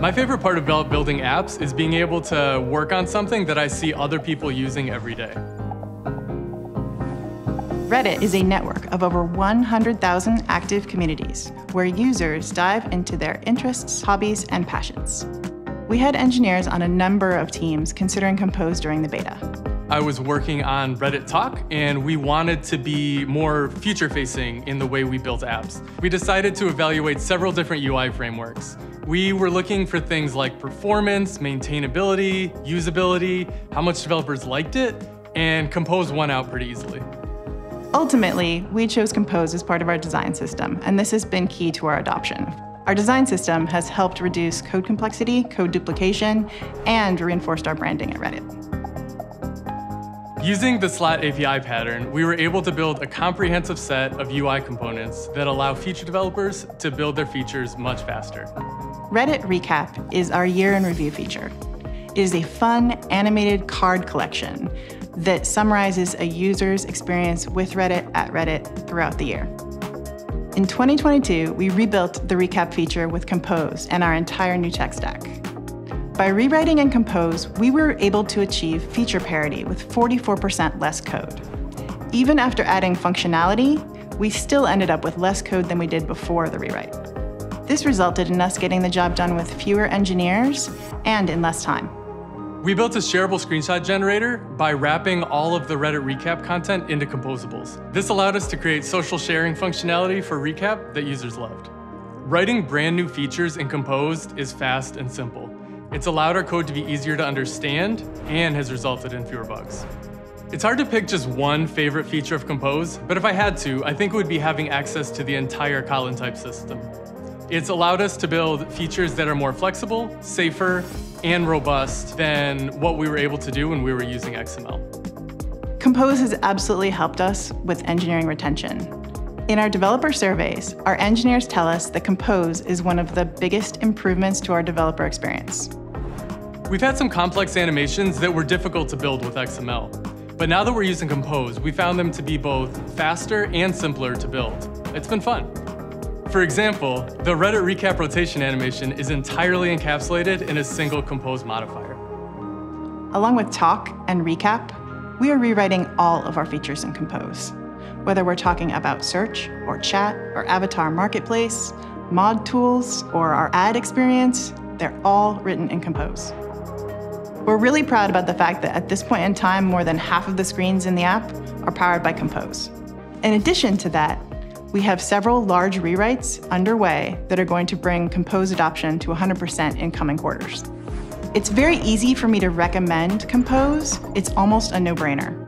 My favorite part about building apps is being able to work on something that I see other people using every day. Reddit is a network of over 100,000 active communities where users dive into their interests, hobbies, and passions. We had engineers on a number of teams considering Compose during the beta. I was working on Reddit Talk, and we wanted to be more future-facing in the way we built apps. We decided to evaluate several different UI frameworks. We were looking for things like performance, maintainability, usability, how much developers liked it, and Compose won out pretty easily. Ultimately, we chose Compose as part of our design system, and this has been key to our adoption. Our design system has helped reduce code complexity, code duplication, and reinforced our branding at Reddit. Using the slot API pattern, we were able to build a comprehensive set of UI components that allow feature developers to build their features much faster. Reddit Recap is our year in review feature. It is a fun, animated card collection that summarizes a user's experience with Reddit at Reddit throughout the year. In 2022, we rebuilt the recap feature with Compose and our entire new tech stack. By rewriting in Compose, we were able to achieve feature parity with 44% less code. Even after adding functionality, we still ended up with less code than we did before the rewrite. This resulted in us getting the job done with fewer engineers and in less time. We built a shareable screenshot generator by wrapping all of the Reddit recap content into composables. This allowed us to create social sharing functionality for recap that users loved. Writing brand new features in Compose is fast and simple. It's allowed our code to be easier to understand and has resulted in fewer bugs. It's hard to pick just one favorite feature of Compose, but if I had to, I think it would be having access to the entire Kotlin type system. It's allowed us to build features that are more flexible, safer, and robust than what we were able to do when we were using XML. Compose has absolutely helped us with engineering retention. In our developer surveys, our engineers tell us that Compose is one of the biggest improvements to our developer experience. We've had some complex animations that were difficult to build with XML. But now that we're using Compose, we found them to be both faster and simpler to build. It's been fun. For example, the Reddit recap rotation animation is entirely encapsulated in a single Compose modifier. Along with talk and recap, we are rewriting all of our features in Compose. Whether we're talking about search, or chat, or avatar marketplace, mod tools, or our ad experience, they're all written in Compose. We're really proud about the fact that at this point in time, more than half of the screens in the app are powered by Compose. In addition to that, we have several large rewrites underway that are going to bring Compose adoption to 100% in coming quarters. It's very easy for me to recommend Compose. It's almost a no-brainer.